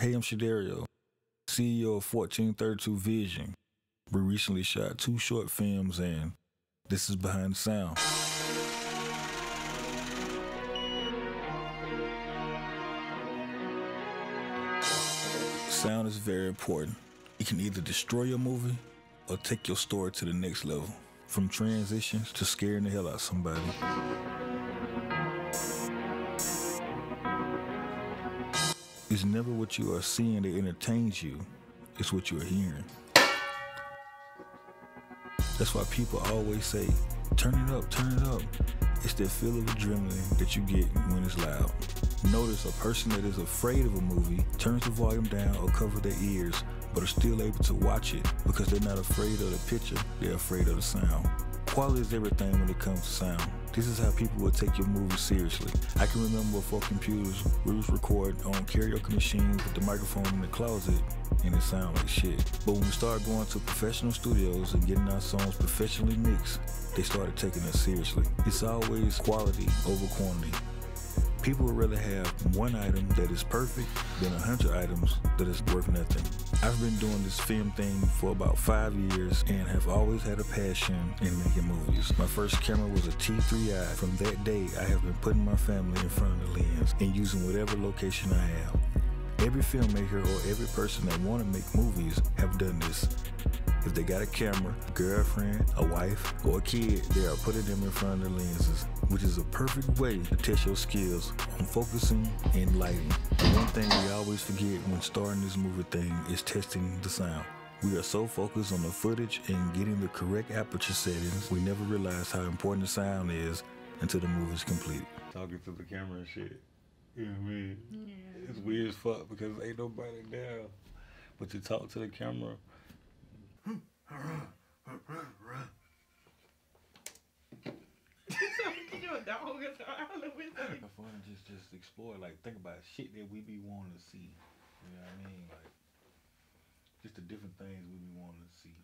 Hey, I'm Shadario, CEO of 1432 Vision. We recently shot two short films, and this is Behind the Sound. Sound is very important. It can either destroy your movie or take your story to the next level. From transitions to scaring the hell out of somebody. It's never what you are seeing that entertains you, it's what you are hearing. That's why people always say, turn it up, turn it up. It's that feel of adrenaline that you get when it's loud. Notice a person that is afraid of a movie turns the volume down or cover their ears, but are still able to watch it because they're not afraid of the picture, they're afraid of the sound. Quality is everything when it comes to sound. This is how people would take your movie seriously. I can remember before computers, we was recording on karaoke machines with the microphone in the closet, and it sounded like shit. But when we started going to professional studios and getting our songs professionally mixed, they started taking us seriously. It's always quality over quantity. People would rather have one item that is perfect than a hundred items that is worth nothing. I've been doing this film thing for about five years and have always had a passion in making movies. My first camera was a T3i. From that day, I have been putting my family in front of the lens and using whatever location I have. Every filmmaker or every person that want to make movies have done this. If they got a camera, girlfriend, a wife, or a kid, they are putting them in front of the lenses, which is a perfect way to test your skills on focusing and lighting. The one thing we always forget when starting this movie thing is testing the sound. We are so focused on the footage and getting the correct aperture settings, we never realize how important the sound is until the movie is complete. Talking to the camera and shit. You know what I mean? Yeah. It's weird as fuck because ain't nobody there. But you talk to the camera. fun just just explore, like think about shit that we be wanting to see. You know what I mean? Like just the different things we be wanting to see.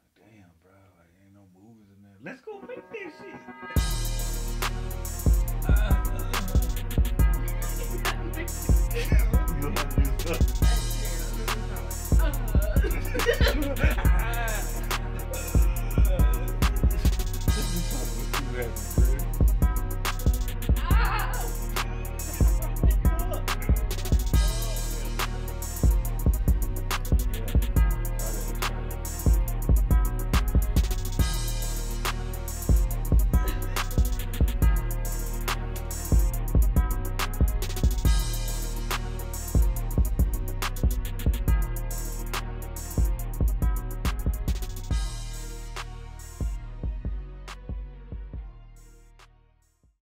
Like damn, bro, like ain't no movies in there. Let's go make this shit.